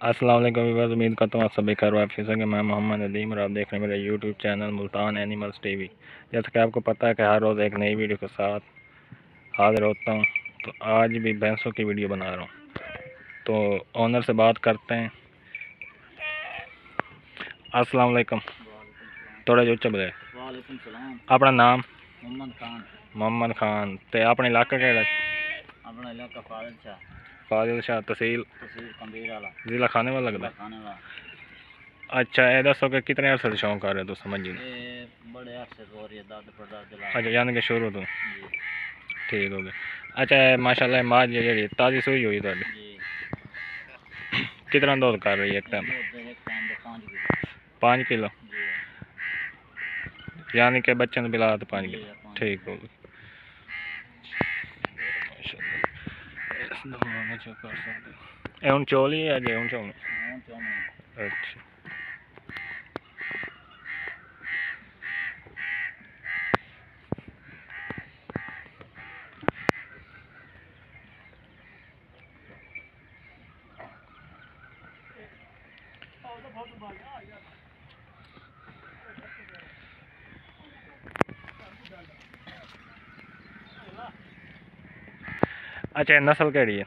السلام علیکم ویورز امید کرتا ہوں آپ سبھی خیر واپس کہ میں محمد ندیم اور آپ دیکھ رہے ہیں میرے YouTube channel Multan animals TV وی۔ جیسا کہ آپ کو پتہ ہے کہ ہر روز ایک نئی ویڈیو کے ساتھ حاضر ہوتا ہوں تو آج بھی بھینسوں کی ویڈیو بنا رہا ہوں۔ تو آنر سے بات کرتے ہیں۔ السلام علیکم۔ تھوڑا جو اچھا بتائے اپنا نام؟ محمد خان۔ محمد خان۔ تے اپنے علاقہ کہڑا اپنا علاقہ فاضل شاہ۔ فاضل شاہ تحصیل ضلع کھانے والا لگتا ہے اچھا یہ دسو کہ کتنے عرصے سے شوق آ رہے تو سمجھ یہ بڑے عرصے سے ہو رہی ہے داد پرداد دلا اچھا یعنی کہ شروع تو ٹھیک ہو گیا اچھا ماشاء اللہ ماج جی تازی سوئی ہوئی تاری کتنا دودھ کر رہی ہے ایک ٹائم پانچ کلو یعنی کہ بچے نے پلا تو پانچ کلو ٹھیک ہو گئی ہے جو کر سکتے اون چولی یا گیہوں چولی اون چولی اچھا اچھا نسل کہڑی ہے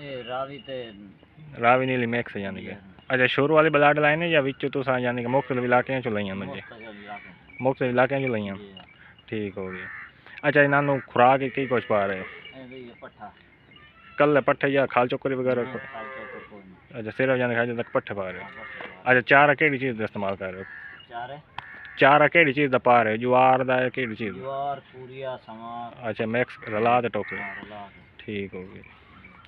راوی نیلی میک سے جانے گا اچھا شروع والی بلاڈ لائن ہے یا وچ تو سا جانے گا مختلف علاقیاں چلائی ہیں مجھے مختلف علاقیاں چلائی ہیں ٹھیک ہو گیا اچھا انہوں نے کھرا کے کئی کچھ پا رہے ہیں کل ہے پٹھے یا کھال چکری وغیرہ اچھا صرف جانے کھال چکری پٹھے پا رہے ہیں اچھا چار اکیڑی چیز دا استعمال کر رہے ہیں چار اکیڑی چیز دا پا رہے ہیں جوار دا اکیڑی چیز جوار پوریا سمار اچھا میکس رلا دا ٹوکری ٹھیک ہو گیا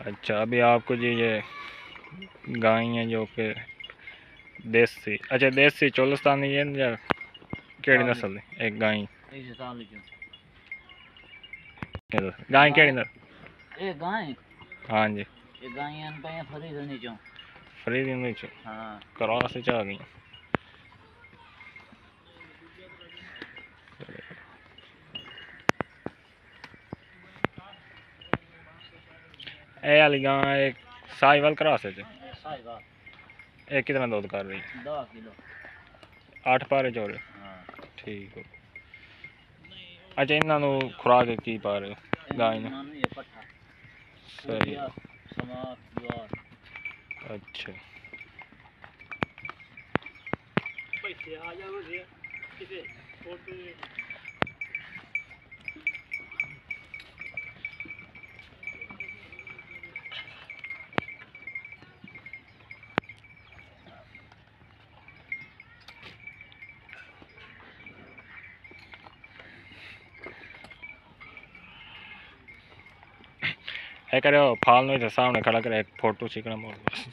اچھا ابھی آپ کو جی یہ گائیں ہیں جو کہ دیسی اچھا دیسی چولستانی ہے یا کیڑی نسل ہے؟ ایک گائیں۔ گائیں کیڑی نسل۔ یہ گائیں؟ ہاں جی۔ یہ گائیں ان پہ فری دنی چوں۔ فرید نہیں چو ہاں۔ کروا سے چاہ گئی ਇਹ ਵਾਲੀ ਗਾਂ ਇਹ ਸਾਈਵਾਲ ਕਰਾਸੇ ਚ ਸਾਈਵਾਲ ਇਹ ਕਿਤਨਾ ਦੁੱਧ ਕਰ ਰਹੀ। 10 ਕਿਲੋ। 8 ਪਾਰੇ ਚੋਲੇ। ਹਾਂ। ਠੀਕ ਹੋ ਅੱਛਾ ਇਹਨਾਂ ਨੂੰ ਖੁਰਾਕ ਕੀ ਪਾ ਰਹੇ ਹੋ? ਗਾਂ ਨੂੰ ਇਹ ਪੱਠਾ ਸਹੀ ਸਮਾਂ ਜਵਾਰ। ਅੱਛਾ। ਆ ਜਾਵੇ ਕਿਸੇ ਫੋਟੋ ایک ارے پھال نہیں تھا سامنے کھڑا کر ایک فوٹو سیکھنا بول بس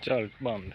Ciao, Mann.